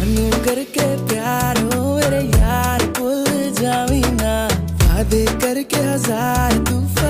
जानू करके प्यार हो मेरे यार भूल जावी ना। वादे करके हज़ार तूफ़ान